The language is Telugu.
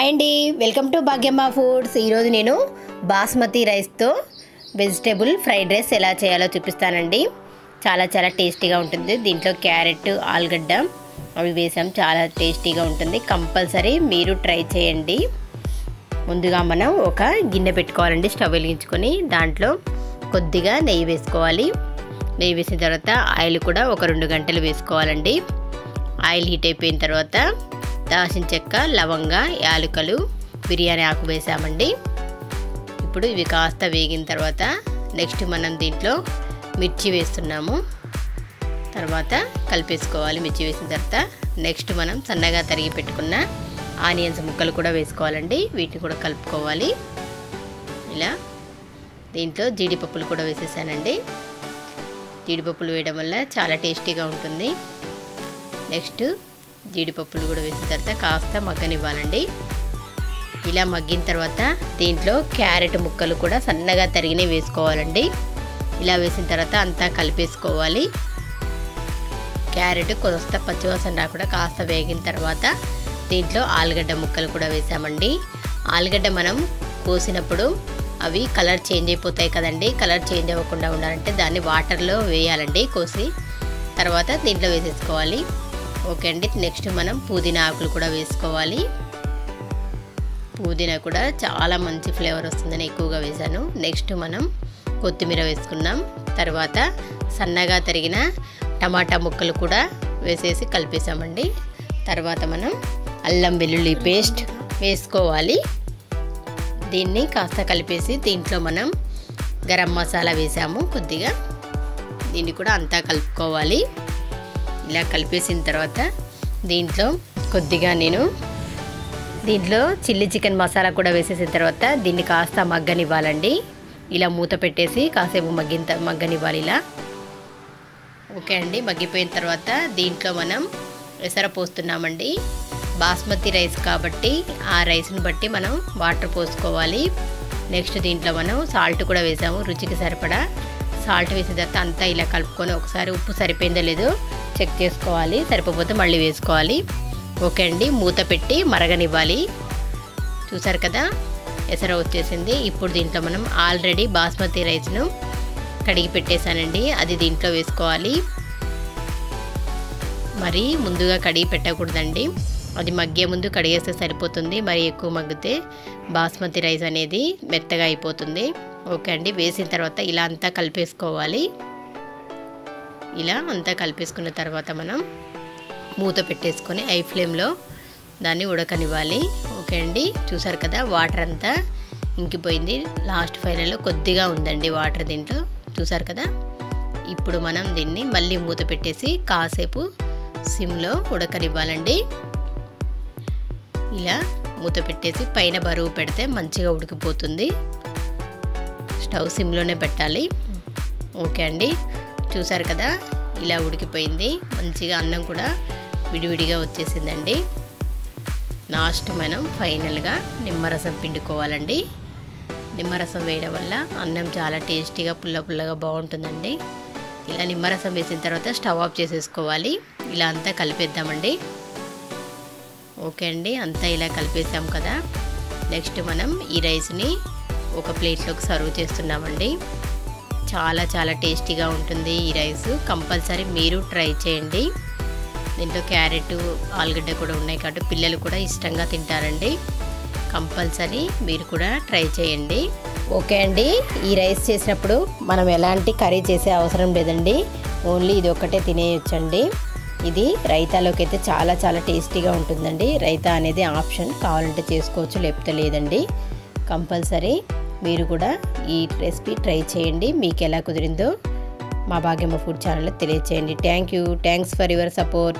హాయ్ అండి. Welcome to Bhagyamma foods. ఈరోజు నేను బాస్మతి రైస్తో వెజిటేబుల్ ఫ్రైడ్ రైస్ ఎలా చేయాలో చూపిస్తానండి. చాలా చాలా టేస్టీగా ఉంటుంది. దీంట్లో క్యారెట్ ఆలుగడ్డ అవి వేసాం. చాలా టేస్టీగా ఉంటుంది. కంపల్సరీ మీరు ట్రై చేయండి. ముందుగా మనం ఒక గిన్నె పెట్టుకోవాలండి. స్టవ్ వెలిగించుకొని దాంట్లో కొద్దిగా నెయ్యి వేసుకోవాలి. నెయ్యి వేసిన తర్వాత ఆయిల్ కూడా ఒక రెండు గంటలు వేసుకోవాలండి. ఆయిల్ హీట్ అయిపోయిన తర్వాత దాల్చిన చెక్క లవంగ యాలకులు బిర్యానీ ఆకు వేసామండి. ఇప్పుడు ఇవి కాస్త వేగిన తర్వాత నెక్స్ట్ మనం దీంట్లో మిర్చి వేస్తున్నాము. తర్వాత కలిపేసుకోవాలి మిర్చి వేసిన తర్వాత. నెక్స్ట్ మనం సన్నగా తరిగి పెట్టుకున్న ఆనియన్స్ ముక్కలు కూడా వేసుకోవాలండి. వీటిని కూడా కలుపుకోవాలి. ఇలా దీంట్లో జీడిపప్పులు కూడా వేసేసానండి. జీడిపప్పులు వేయడం వల్ల చాలా టేస్టీగా ఉంటుంది. నెక్స్ట్ జీడిపప్పులు కూడా వేసిన తర్వాత కాస్త మగ్గనివ్వాలండి. ఇలా మగ్గిన తర్వాత దీంట్లో క్యారెట్ ముక్కలు కూడా సన్నగా తరిగినవి వేసుకోవాలండి. ఇలా వేసిన తర్వాత అంతా కలిపేసుకోవాలి. క్యారెట్ కొంత పచ్చివాసన రాకుండా కాస్త వేగిన తర్వాత దీంట్లో ఆలుగడ్డ ముక్కలు కూడా వేసామండి. ఆలుగడ్డ మనం కోసినప్పుడు అవి కలర్ చేంజ్ అయిపోతాయి కదండి. కలర్ చేంజ్ అవ్వకుండా ఉండాలంటే దాన్ని వాటర్లో వేయాలండి కోసి. తర్వాత దీంట్లో వేసేసుకోవాలి. ఓకే అండి. నెక్స్ట్ మనం పుదీనా ఆకులు కూడా వేసుకోవాలి. పుదీనా కూడా చాలా మంచి ఫ్లేవర్ వస్తుందని ఎక్కువగా వేశాను నెక్స్ట్ మనం కొత్తిమీర వేసుకున్నాం. తర్వాత సన్నగా తరిగిన టమాటా ముక్కలు కూడా వేసేసి కలిపేసామండి. తర్వాత మనం అల్లం వెల్లుల్లి పేస్ట్ వేసుకోవాలి. దీన్ని కాస్త కలిపేసి దీంట్లో మనం గరం మసాలా వేసాము కొద్దిగా. దీన్ని కూడా అంతా కలుపుకోవాలి. ఇలా కలిపేసిన తర్వాత దీంట్లో కొద్దిగా నేను దీంట్లో చిల్లీ చికెన్ మసాలా కూడా వేసేసిన తర్వాత దీన్ని కాస్త మగ్గనివ్వాలండి. ఇలా మూత పెట్టేసి కాసేపు మగ్గిన మగ్గనివ్వాలి ఇలా. ఓకే అండి మగ్గిపోయిన తర్వాత దీంట్లో మనం ఎసర పోస్తున్నామండి బాస్మతి రైస్ కాబట్టి ఆ రైస్ని బట్టి మనం వాటర్ పోసుకోవాలి. నెక్స్ట్ దీంట్లో మనం సాల్ట్ కూడా వేసాము రుచికి సరిపడా సాల్ట్ వేసిన తర్వాత అంతా ఇలా కలుపుకొని ఒకసారి ఉప్పు సరిపోయిందో లేదో చెక్ చేసుకోవాలి సరిపోతే మళ్ళీ వేసుకోవాలి. ఓకే అండి మూత పెట్టి మరగనివ్వాలి. చూసారు కదా ఎసర వచ్చేసింది. ఇప్పుడు దీంట్లో మనం ఆల్రెడీ బాస్మతి రైస్ను కడిగి పెట్టేశానండి. అది దీంట్లో వేసుకోవాలి. మరి ముందుగా కడిగి పెట్టకూడదండి. అది మగ్గే ముందు కడిగేస్తే సరిపోతుంది. మరి ఎక్కువ మగ్గితే బాస్మతి రైస్ అనేది మెత్తగా అయిపోతుంది. ఓకే అండి వేసిన తర్వాత ఇలా అంతా కలిపేసుకోవాలి. ఇలా అంతా కలిపేసుకున్న తర్వాత మనం మూత పెట్టేసుకొని ఐ ఫ్లేమ్లో దాన్ని ఉడకనివ్వాలి. ఓకే అండి? చూసారు కదా వాటర్ అంతా ఇంకిపోయింది. లాస్ట్ ఫైనల్లో కొద్దిగా ఉందండి వాటర్ దీంట్లో. చూసారు కదా? ఇప్పుడు మనం దీన్ని మళ్ళీ మూత పెట్టేసి కాసేపు సిమ్లో ఉడకనివ్వాలండి. ఇలా మూత పెట్టేసి పైన బరువు పెడితే మంచిగా ఉడికిపోతుంది. స్టవ్ సిమ్లోనే పెట్టాలి. ఓకే అండి? చూసారు కదా? ఇలా ఉడికిపోయింది. మంచిగా అన్నం కూడా విడివిడిగా వచ్చేసిందండి. లాస్ట్ మనం ఫైనల్గా నిమ్మరసం పిండుకోవాలండి. నిమ్మరసం వేయడం వల్ల అన్నం చాలా టేస్టీగా పుల్ల పుల్లగా బాగుంటుందండి. ఇలా నిమ్మరసం వేసిన తర్వాత స్టవ్ ఆఫ్ చేసేసుకోవాలి. ఇలా అంతా కలిపేద్దామండి. ఓకే అండి అంతా ఇలా కలిపేసాం కదా. నెక్స్ట్ మనం ఈ రైస్ని ఒక ప్లేట్లోకి సర్వ్ చేస్తున్నామండి. చాలా చాలా టేస్టీగా ఉంటుంది ఈ రైస్. కంపల్సరీ మీరు ట్రై చేయండి. దీంట్లో క్యారెట్ ఆలుగడ్డ కూడా ఉన్నాయి కాబట్టి పిల్లలు కూడా ఇష్టంగా తింటారండి. కంపల్సరీ మీరు కూడా ట్రై చేయండి. ఓకే అండి ఈ రైస్ చేసినప్పుడు మనం ఎలాంటి కర్రీ చేసే అవసరం లేదండి. ఓన్లీ ఇది ఒక్కటే తినేయొచ్చండి. ఇది రైతాలోకి అయితే చాలా చాలా టేస్టీగా ఉంటుందండి. రైతా అనేది ఆప్షన్ కావాలంటే చేసుకోవచ్చు లేకపోతే లేదండి. కంపల్సరీ మీరు కూడా ఈ రెసిపీ ట్రై చేయండి. మీకు ఎలా కుదిరిందో మా భాగ్యమ్మ ఫుడ్ ఛానల్లో తెలియచేయండి. Thank you thanks for your support